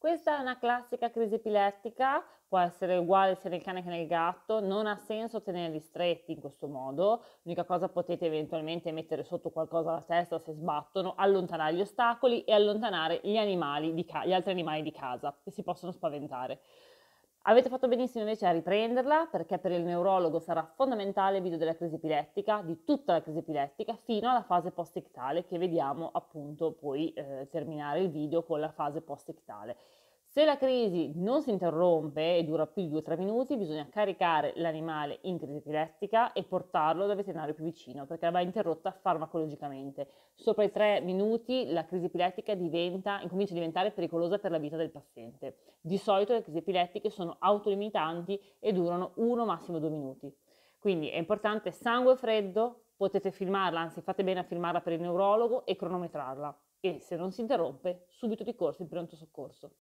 Questa è una classica crisi epilettica, può essere uguale sia nel cane che nel gatto, non ha senso tenerli stretti in questo modo, l'unica cosa potete eventualmente mettere sotto qualcosa alla testa se sbattono, allontanare gli ostacoli e allontanare gli, animali gli altri animali di casa che si possono spaventare. Avete fatto benissimo invece a riprenderla perché per il neurologo sarà fondamentale il video della crisi epilettica, di tutta la crisi epilettica, fino alla fase post-ictale che vediamo appunto poi eh, terminare il video con la fase post-ictale. Se la crisi non si interrompe e dura più di 2-3 minuti, bisogna caricare l'animale in crisi epilettica e portarlo dal veterinario più vicino perché va interrotta farmacologicamente. Sopra i 3 minuti la crisi epilettica diventa, incomincia a diventare pericolosa per la vita del paziente. Di solito le crisi epilettiche sono autolimitanti e durano 1 massimo 2 minuti. Quindi è importante sangue freddo, potete filmarla, anzi fate bene a filmarla per il neurologo e cronometrarla. E se non si interrompe, subito di corso in pronto soccorso.